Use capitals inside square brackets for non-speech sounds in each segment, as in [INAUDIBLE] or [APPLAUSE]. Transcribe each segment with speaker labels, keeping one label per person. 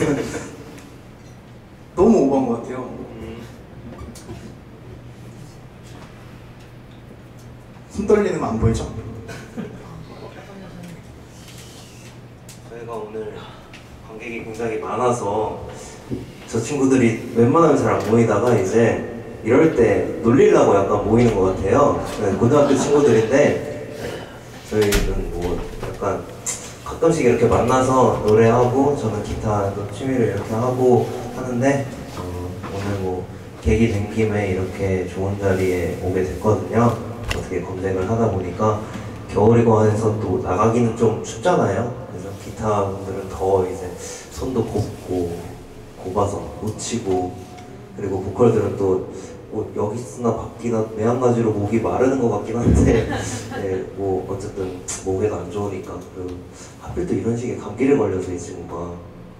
Speaker 1: [LAUGHS] 너무 오버한 것 같아요. 손 떨리는 거 안 보이죠?
Speaker 2: 저희가 오늘 관객이 굉장히 많아서 저 친구들이 웬만하면 잘 안 모이다가 이제 이럴 때 놀리려고 약간 모이는 것 같아요. 네, 고등학교 친구들인데 저희는 뭐 약간 가끔씩 이렇게 만나서 노래하고 저는 기타도 취미를 이렇게 하고 하는데 어, 오늘 뭐 계기 된 김에 이렇게 좋은 자리에 오게 됐거든요. 어떻게 검색을 하다 보니까 겨울이고 해서 또 나가기는 좀 춥잖아요. 그래서 기타 분들은 더 이제 손도 곱고 곱아서 놓치고 그리고 보컬들은 또 뭐 여기 쓰나 밖이나 매한가지로 목이 마르는 것 같긴 한데 [LAUGHS] 네, 뭐 어쨌든 목에도 안 좋으니까 그리고 하필 또 이런 식의 감기를 걸려서 이 친구가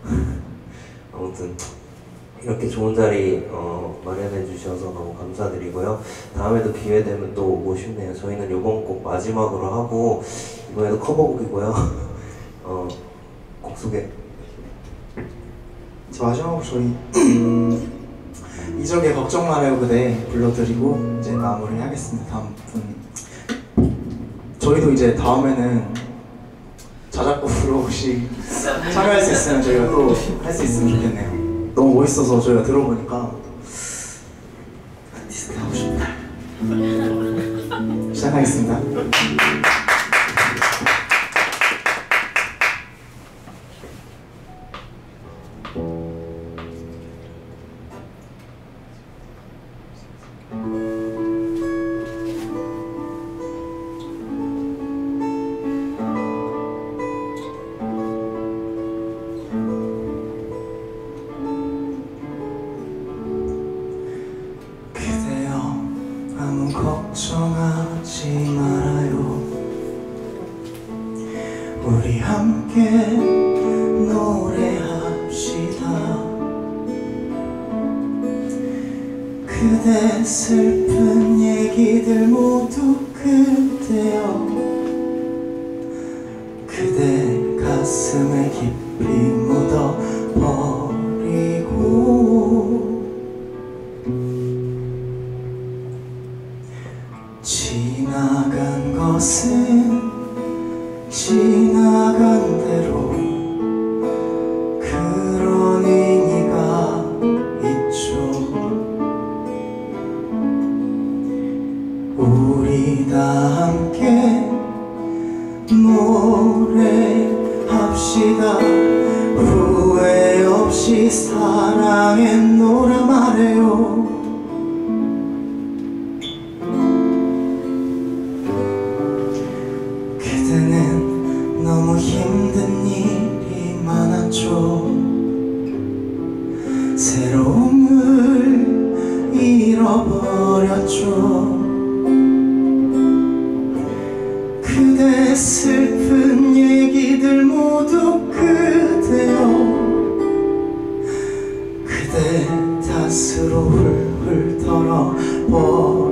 Speaker 2: [LAUGHS] 아무튼 이렇게 좋은 자리 어, 마련해 주셔서 너무 감사드리고요. 다음에도 기회 되면 또 오고 싶네요. 저희는 이번 곡 마지막으로 하고 이번에도 커버곡이고요. [LAUGHS] 어, 곡 소개.
Speaker 1: 이제 마지막으로 저희 음, [CLEARS THROAT] 이적의 걱정 말아요 그대 불러드리고 이제 마무리 하겠습니다. 다음 분 저희도 이제 다음에는 자작곡으로 혹시 참여할 수 있으면 저희가 또 할 수 있으면 좋겠네요. 너무 멋있어서 저희가 들어보니까 아티스트 하고 싶다. 시작하겠습니다. 함께 노래합시다. 그대 슬픈 얘기들 모두 그대여. 그대 가슴에 깊이 묻어 지나간 대로 그런 의미가 있죠. 우리 다 함께 노래합시다. 후회 없이 사랑했노라 그대 슬픈 얘기들 모두 그대여. 그대 탓으로 훌훌 털어버리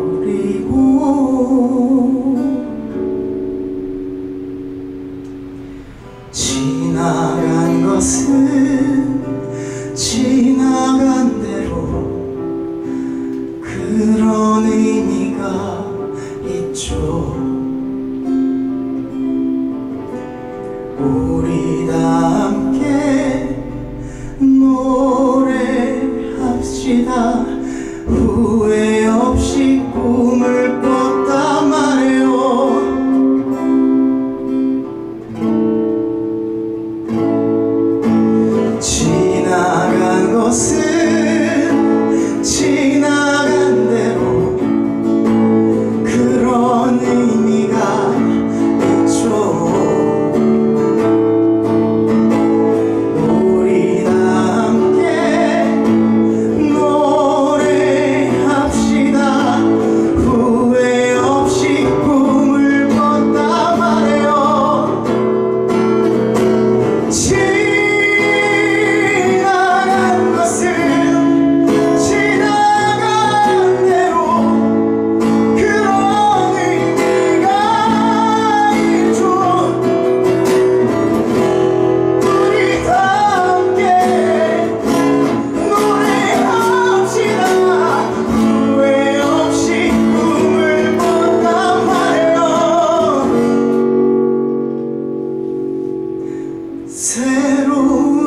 Speaker 1: 우리 다 함께 노래합시다. 후회 새로운